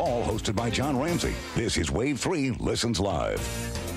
All hosted by John Ramsey. This is Wave 3 Listens Live.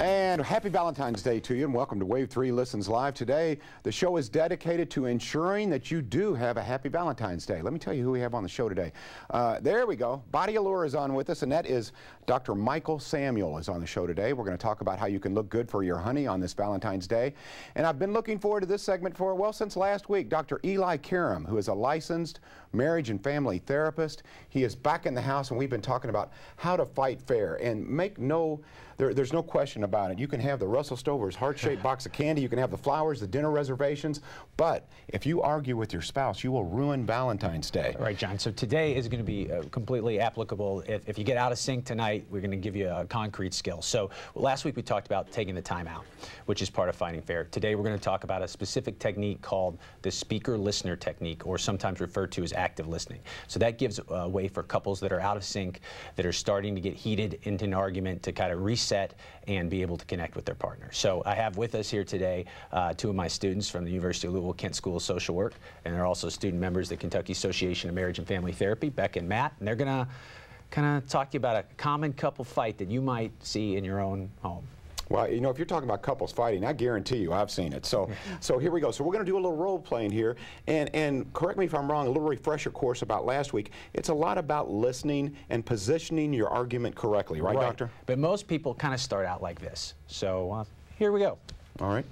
And happy Valentine's Day to you, and welcome to Wave 3 Listens Live. Today, the show is dedicated to ensuring that you do have a happy Valentine's Day. Let me tell you who we have on the show today. Uh, there we go. Body Allure is on with us, and that is Dr. Michael Samuel is on the show today. We're going to talk about how you can look good for your honey on this Valentine's Day. And I've been looking forward to this segment for, well, since last week. Dr. Eli Karam, who is a licensed marriage and family therapist. He is back in the house, and we've been talking about how to fight fair. And make no, there, there's no question about it. You can have the Russell Stover's heart-shaped box of candy, you can have the flowers, the dinner reservations, but if you argue with your spouse, you will ruin Valentine's Day. All right, John. So today is going to be uh, completely applicable. If, if you get out of sync tonight, we're going to give you a concrete skill. So last week we talked about taking the time out, which is part of fighting fair. Today we're going to talk about a specific technique called the speaker-listener technique, or sometimes referred to as active listening. So that gives a way for couples that are out of sync, that are starting to get heated into an argument to kind of reset and be able to connect with their partner. So I have with us here today uh, two of my students from the University of Louisville Kent School of Social Work, and they're also student members of the Kentucky Association of Marriage and Family Therapy, Beck and Matt, and they're going to kind of talk to you about a common couple fight that you might see in your own home. Well, you know, if you're talking about couples fighting, I guarantee you I've seen it. So, so here we go. So we're going to do a little role playing here, and and correct me if I'm wrong. A little refresher course about last week. It's a lot about listening and positioning your argument correctly, right, doctor? But most people kind of start out like this. So uh, here we go. All right.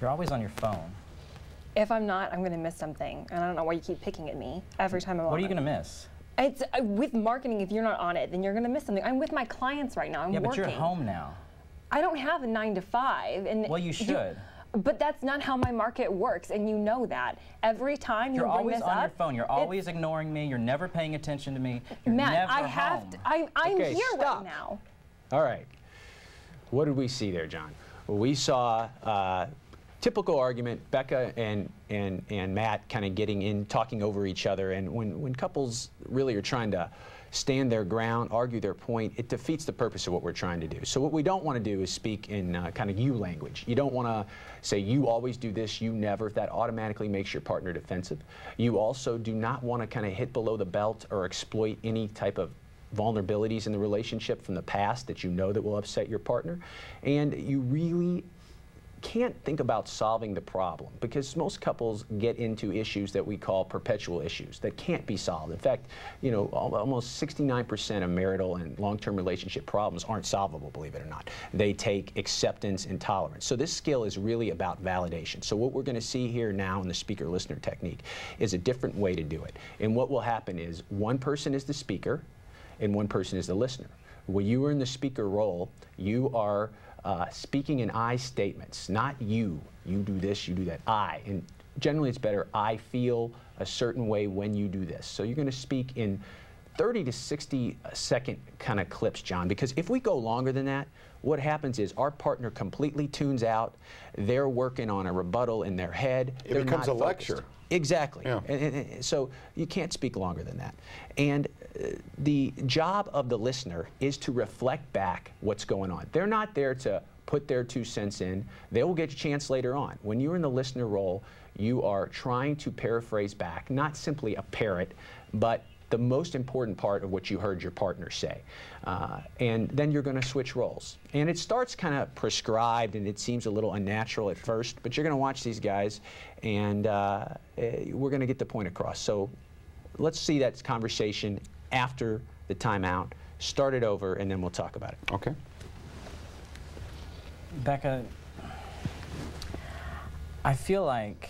You're always on your phone. If I'm not, I'm going to miss something. And I don't know why you keep picking at me every time I'm on What are you going to miss? It's uh, with marketing. If you're not on it, then you're going to miss something. I'm with my clients right now. I'm Yeah, but working. you're home now. I don't have a nine to five, and Well, you should. but that's not how my market works, and you know that. Every time you You're bring always this on up, your phone. You're always ignoring me. You're never paying attention to me. You're Matt, never I have. home. To, I, I'm Okay, here stop. right now. All right. What did we see there, John? Well, we saw uh, typical argument, Becca and, and, and Matt kind of getting in, talking over each other. And when, when couples really are trying to stand their ground, argue their point, it defeats the purpose of what we're trying to do. So what we don't want to do is speak in uh, kind of you language. You don't want to say you always do this, you never. That automatically makes your partner defensive. You also do not want to kind of hit below the belt or exploit any type of vulnerabilities in the relationship from the past that you know that will upset your partner. And you really can't think about solving the problem because most couples get into issues that we call perpetual issues that can't be solved. In fact, you know, almost 69% of marital and long-term relationship problems aren't solvable, believe it or not. They take acceptance and tolerance. So this skill is really about validation. So what we're going to see here now in the speaker listener technique is a different way to do it. And what will happen is one person is the speaker and one person is the listener. When you are in the speaker role, you are uh, speaking in I statements, not you. You do this, you do that. I. And generally, it's better I feel a certain way when you do this. So you're going to speak in 30 to 60 second kind of clips, John, because if we go longer than that, what happens is our partner completely tunes out. They're working on a rebuttal in their head. It They're becomes a focused. lecture. Exactly. Yeah. And, and- and so you can't speak longer than that. And uh, the job of the listener is to reflect back what's going on. They're not there to put their two cents in. They will get a chance later on. When you're in the listener role, you are trying to paraphrase back, not simply a parrot, but the most important part of what you heard your partner say. Uh, and then you're going to switch roles. And it starts kind of prescribed and it seems a little unnatural at first, but you're going to watch these guys and uh, eh, we're going to get the point across. So let's see that conversation after the timeout. Start it over and then we'll talk about it. Okay. Becca, I feel like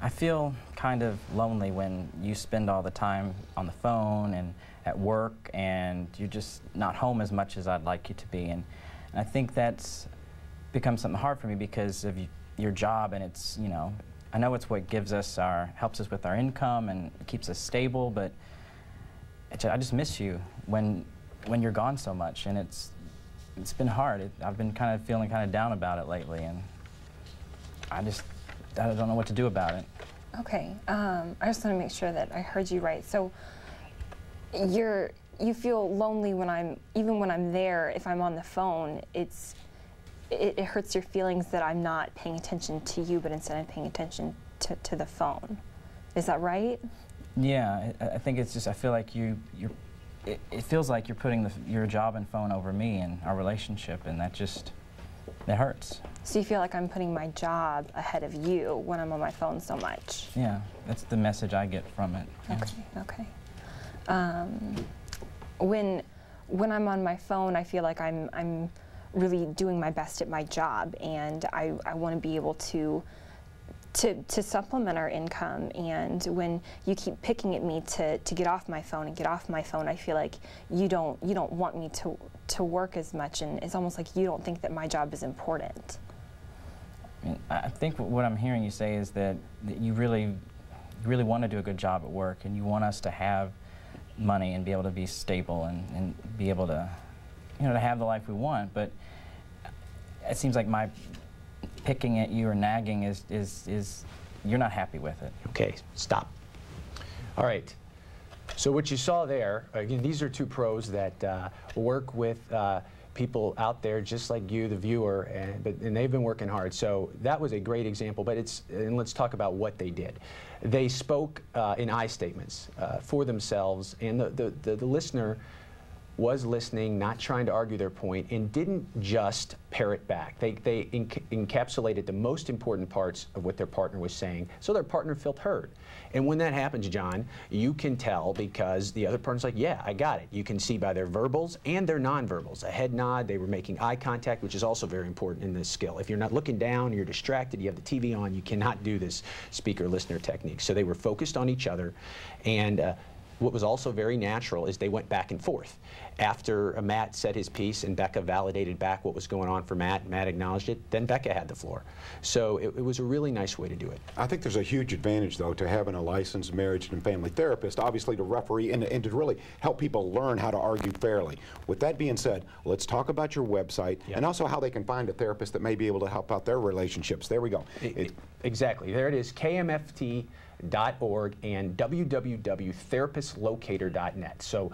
I feel kind of lonely when you spend all the time on the phone and at work and you're just not home as much as I'd like you to be. And, and I think that's become something hard for me because of y- your job and it's, you know, I know it's what gives us our, helps us with our income and keeps us stable, but it's, I just miss you when, when you're gone so much and it's, it's been hard. It, I've been kind of feeling kind of down about it lately and I just, I don't know what to do about it. Okay. Um, I just want to make sure that I heard you right. So you're you feel lonely when I'm even when I'm there. If I'm on the phone, it's it, it hurts your feelings that I'm not paying attention to you, but instead I'm paying attention to, to the phone. Is that right? Yeah, I, I think it's just I feel like you you're. It, it feels like you're putting the, your job and phone over me and our relationship, and that just it hurts. So you feel like I'm putting my job ahead of you when I'm on my phone so much? Yeah, that's the message I get from it. yeah. Okay, okay. Um, when when I'm on my phone, I feel like I'm I'm really doing my best at my job, and I, I want to be able to to, to supplement our income. And when you keep picking at me to, to get off my phone and get off my phone, I feel like you don't you don't want me to to work as much, and it's almost like you don't think that my job is important. I, think what I'm hearing you say is that, that you really you really want to do a good job at work, and you want us to have money and be able to be stable and, and be able to you know to have the life we want. But it seems like my picking at you or nagging is, is, is you're not happy with it. Okay, stop. All right. So what you saw there, again, these are two pros that uh, work with uh, people out there just like you, the viewer, and, but, and they've been working hard. So that was a great example, but it's, and let's talk about what they did. They spoke uh, in I statements uh, for themselves, and the, the, the, the listener was listening, not trying to argue their point, and didn't just parrot back. They, they enc encapsulated the most important parts of what their partner was saying, so their partner felt heard. And when that happens, John, you can tell because the other partner's like, yeah, I got it. You can see by their verbals and their nonverbals. A head nod, they were making eye contact, which is also very important in this skill. If you're not looking down, you're distracted, you have the TV on, you cannot do this speaker-listener technique. So they were focused on each other, and uh, what was also very natural is they went back and forth. After Matt said his piece and Becca validated back what was going on for Matt, Matt acknowledged it, then Becca had the floor. So it, it, was a really nice way to do it. I think there's a huge advantage, though, to having a licensed marriage and family therapist, obviously to referee and, and to really help people learn how to argue fairly. With that being said, let's talk about your website yep. and also how they can find a therapist that may be able to help out their relationships. There we go. It, exactly. There it is, KAMFT org and www.therapistlocator.net. So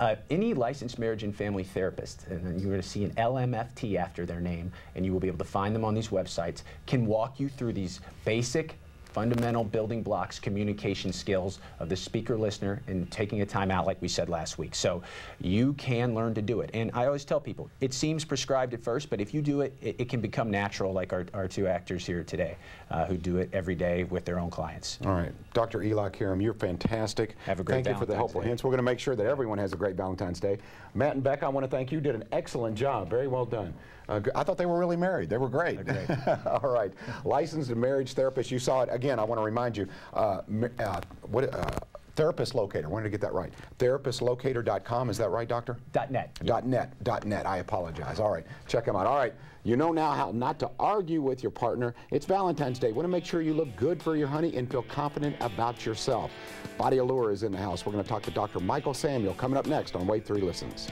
uh, any licensed marriage and family therapist, and you're going to see an LMFT after their name, and you will be able to find them on these websites, can walk you through these basic fundamental building blocks, communication skills of the speaker listener and taking a time out like we said last week. So you can learn to do it. And I always tell people, it seems prescribed at first, but if you do it, it, it can become natural like our, our two actors here today uh, who do it every day with their own clients. All right. Dr. Eli Karam, you're fantastic. Have a great Thank you for the helpful Day. hints. We're going to make sure that everyone has a great Valentine's Day. Matt and Beck, I want to thank you. You did an excellent job. Very well done. Uh, I thought they were really married. They were great. great. All right. Licensed marriage therapist. You saw it. Again, I want to remind you, uh, uh, what, uh, Therapist Locator. I wanted to get that right. Therapistlocator.com. Is that right, doctor? Dot .net. Dot .net. Dot .net. I apologize. All right. Check them out. All right. You know now how not to argue with your partner. It's Valentine's Day. Want to make sure you look good for your honey and feel confident about yourself. Body Allure is in the house. We're going to talk to Dr. Michael Samuel coming up next on Wave 3 Listens.